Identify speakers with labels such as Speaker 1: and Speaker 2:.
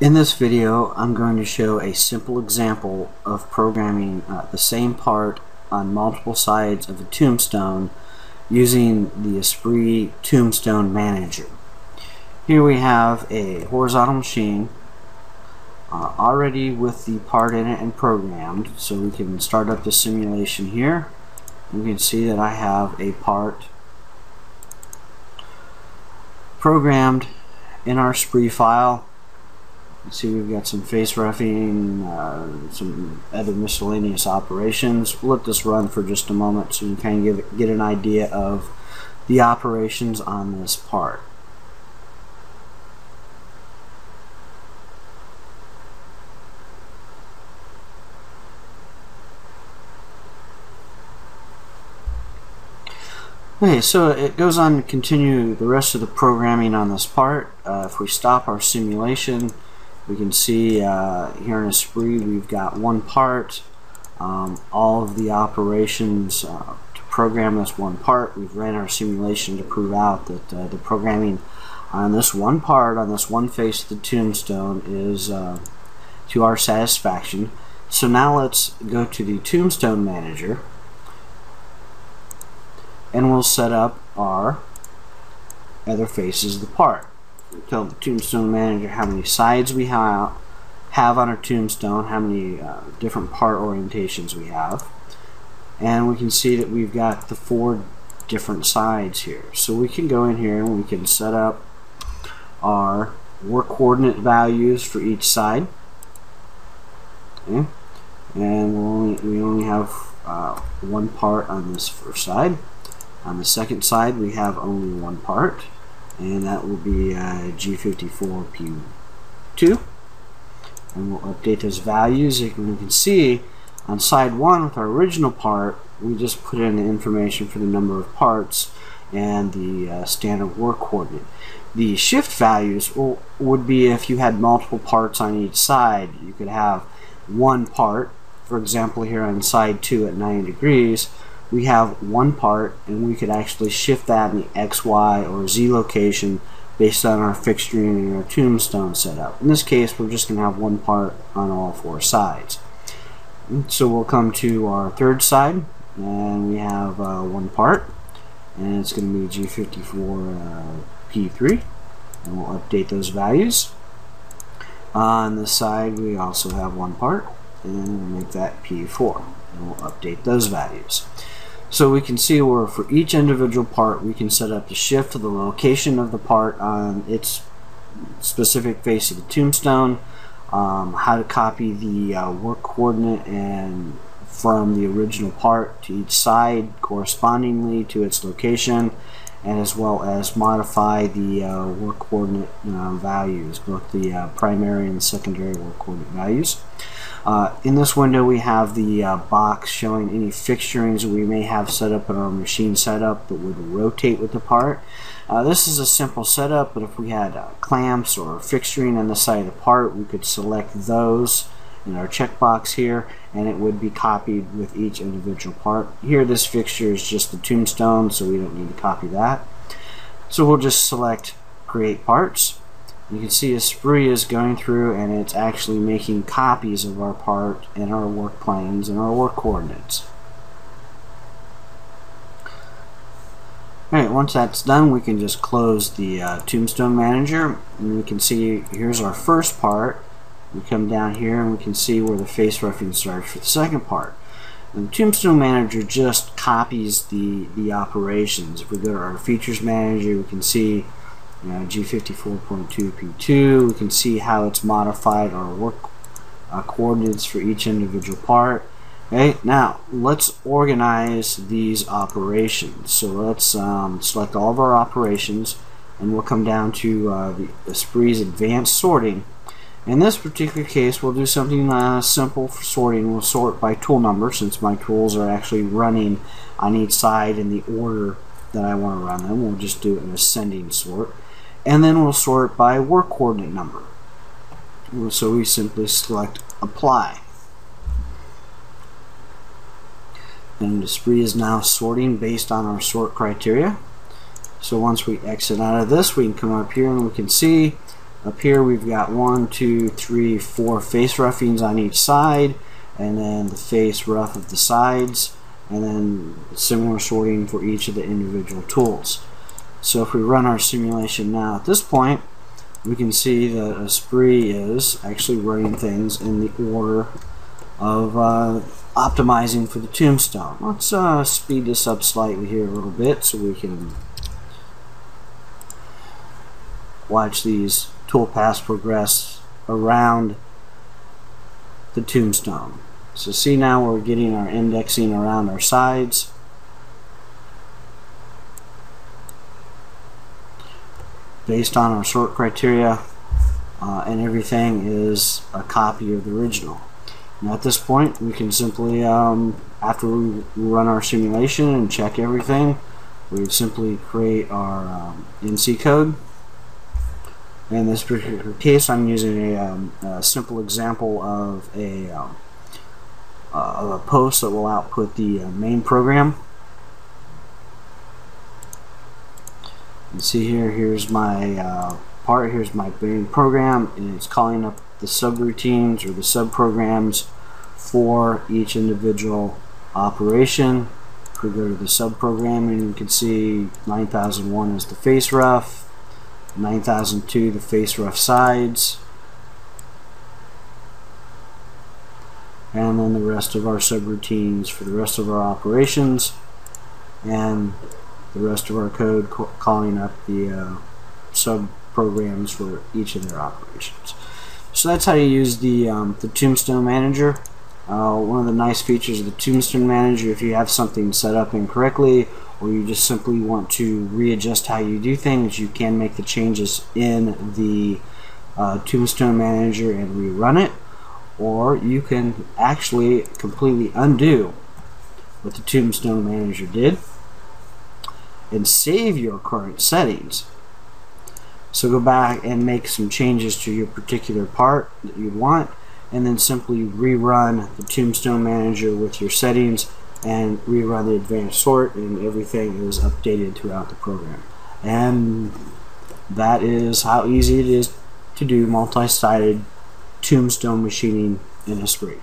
Speaker 1: In this video, I'm going to show a simple example of programming uh, the same part on multiple sides of a tombstone using the Esprit Tombstone Manager. Here we have a horizontal machine uh, already with the part in it and programmed, so we can start up the simulation here. You can see that I have a part programmed in our Esprit file see we've got some face roughing, uh, some other miscellaneous operations. We'll let this run for just a moment so you can kind of get an idea of the operations on this part. Okay, so it goes on to continue the rest of the programming on this part. Uh, if we stop our simulation, we can see uh, here in Esprit we've got one part. Um, all of the operations uh, to program this one part we've ran our simulation to prove out that uh, the programming on this one part on this one face of the tombstone is uh, to our satisfaction. So now let's go to the tombstone manager. And we'll set up our other faces of the part tell the tombstone manager how many sides we have have on our tombstone, how many uh, different part orientations we have. And we can see that we've got the four different sides here. So we can go in here and we can set up our work coordinate values for each side. Okay. And we'll only, we only have uh, one part on this first side. On the second side we have only one part and that will be uh, G54P2 and we'll update those values as you can see on side 1 with our original part we just put in the information for the number of parts and the uh, standard work coordinate. The shift values would be if you had multiple parts on each side. You could have one part, for example here on side 2 at 90 degrees, we have one part and we could actually shift that in the X, Y, or Z location based on our fixturing and our tombstone setup. In this case, we're just going to have one part on all four sides. So we'll come to our third side and we have uh, one part and it's going to be G54P3 uh, and we'll update those values. On the side we also have one part and we'll make that P4 and we'll update those values. So we can see where for each individual part we can set up the shift to the location of the part on its specific face of the tombstone, um, how to copy the uh, work coordinate and from the original part to each side correspondingly to its location and as well as modify the uh, work coordinate uh, values, both the uh, primary and secondary work coordinate values. Uh, in this window we have the uh, box showing any fixturings we may have set up in our machine setup that would rotate with the part. Uh, this is a simple setup but if we had uh, clamps or fixturing on the side of the part we could select those in our checkbox here and it would be copied with each individual part. Here this fixture is just the tombstone so we don't need to copy that. So we'll just select create parts you can see Esprit is going through and it's actually making copies of our part and our work planes and our work coordinates. Alright, once that's done we can just close the uh, Tombstone Manager and we can see here's our first part. We come down here and we can see where the face roughing starts for the second part. And the Tombstone Manager just copies the, the operations. If we go to our Features Manager we can see G54.2P2. We can see how it's modified our work uh, coordinates for each individual part. Okay, now let's organize these operations. So let's um, select all of our operations and we'll come down to uh, the Esprit's advanced sorting. In this particular case, we'll do something uh, simple for sorting. We'll sort by tool number since my tools are actually running on each side in the order that I want to run them. We'll just do an ascending sort and then we'll sort by work coordinate number. So we simply select apply. And Esprit is now sorting based on our sort criteria. So once we exit out of this, we can come up here and we can see Up here we've got one, two, three, four face roughings on each side, and then the face rough of the sides, and then similar sorting for each of the individual tools. So if we run our simulation now at this point, we can see that Esprit is actually running things in the order of uh, optimizing for the tombstone. Let's uh, speed this up slightly here a little bit so we can watch these toolpaths progress around the tombstone. So see now we're getting our indexing around our sides. Based on our sort criteria uh, and everything is a copy of the original. And at this point, we can simply, um, after we run our simulation and check everything, we simply create our um, NC code. In this particular case, I'm using a, um, a simple example of a, uh, of a post that will output the uh, main program. You see here, here's my uh, part, here's my main program, and it's calling up the subroutines or the subprograms for each individual operation. If we go to the subprogramming, you can see 9001 is the face rough, 9002 the face rough sides, and then the rest of our subroutines for the rest of our operations, and the rest of our code calling up the uh, sub programs for each of their operations. So that's how you use the, um, the Tombstone Manager. Uh, one of the nice features of the Tombstone Manager, if you have something set up incorrectly, or you just simply want to readjust how you do things, you can make the changes in the uh, Tombstone Manager and rerun it, or you can actually completely undo what the Tombstone Manager did and save your current settings so go back and make some changes to your particular part that you want and then simply rerun the Tombstone Manager with your settings and rerun the advanced sort and everything is updated throughout the program. And that is how easy it is to do multi-sided tombstone machining in Esprit.